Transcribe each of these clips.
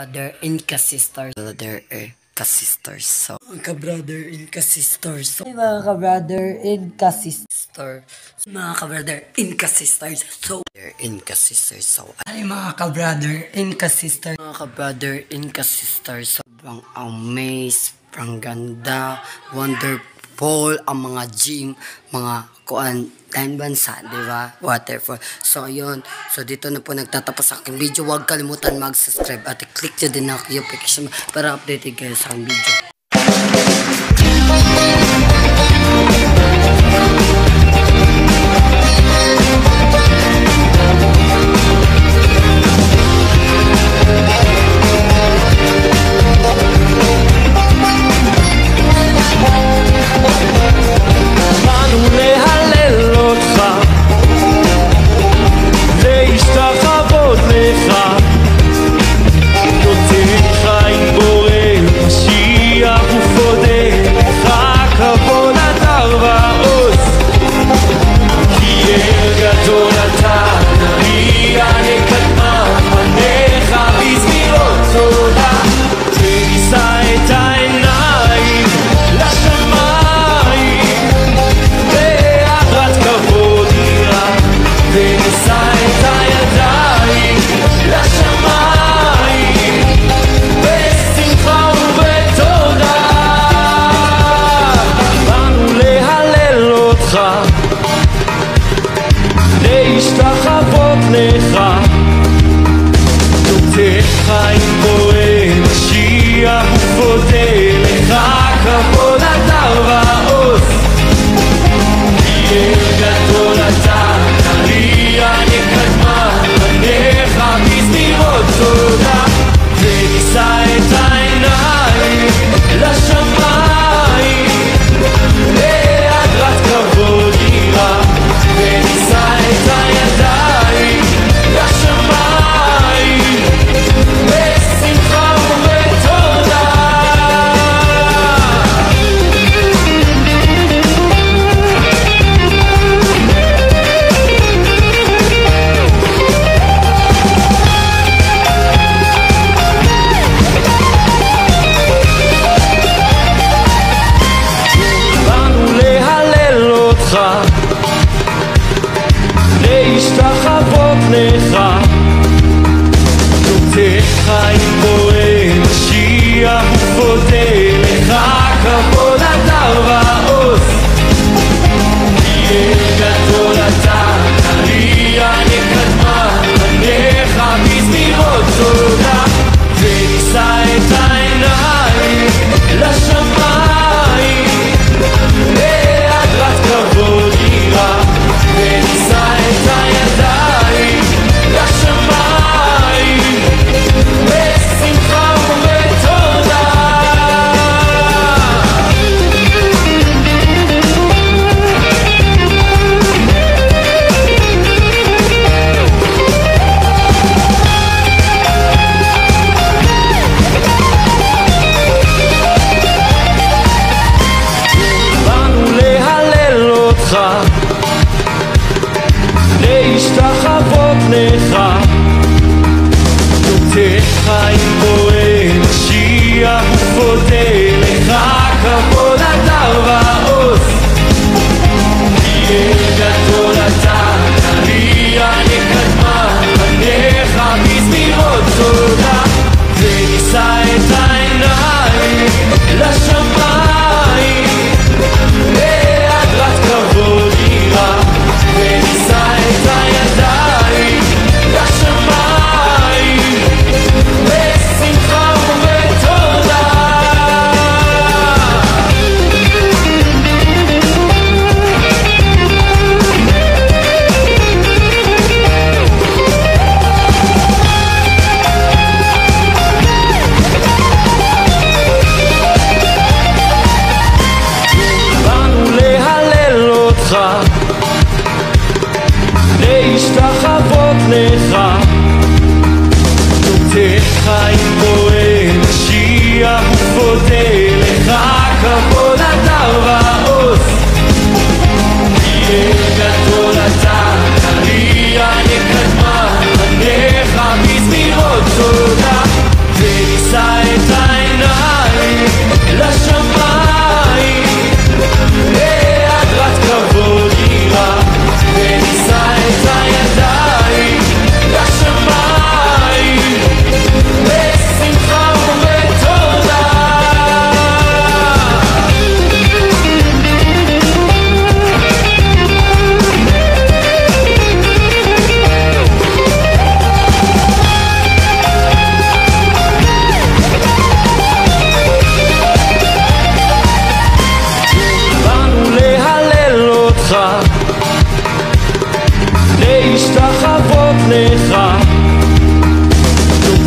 brother and ka-sisters. Brother and ka-sisters. So, ka-brother and ka-sisters. So, mga ka-brother and ka-sister. Mga ka-brother and ka-sisters. So, and ka-sisters. So, ay mga ka-brother and ka-sister. Mga ka-brother and ka-sisters. Sobrang amaze, sobrang ganda, wonderful ang mga gym, mga kuan, time bansa, di ba? Waterfall. So, ayun. So, dito na po nagtatapos sa aking video. Huwag kalimutan mag-subscribe at i-click nyo din ang notification para updated kayo sa aking video. חיים בורא, משיח ופודה, לך כבוד חיים בורא, משיח ופודה, לך כבוד חיים כהן, משיח ופודה לך כבוד אתה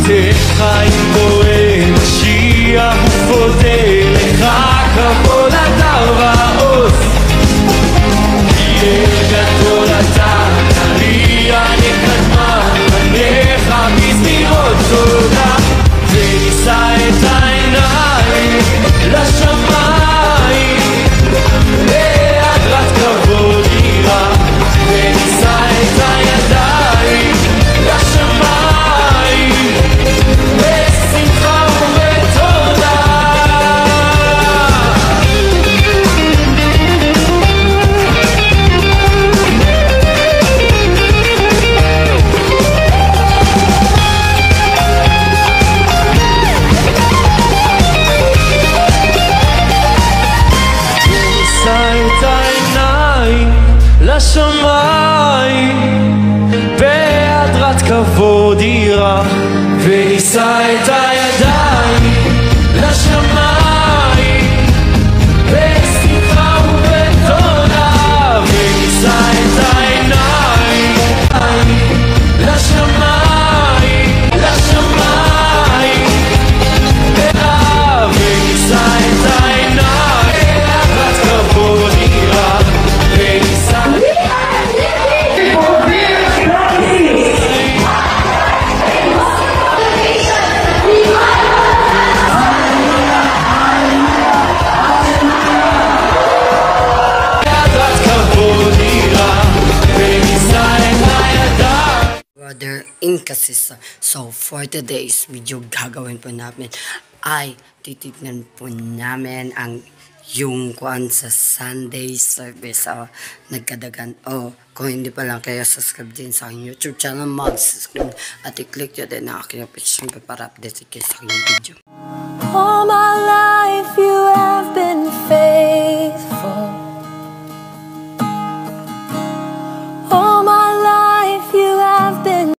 Yeah. Herr, fähig sei dein brother inconsistent. So, for today's video, gagawin po namin ay titignan po namin ang yung kuan sa Sunday service o nagkadagan o kung hindi pa lang kayo subscribe din sa aking YouTube channel mag-subscribe at i-click nyo din ang aking application para update sa aking video. Oh,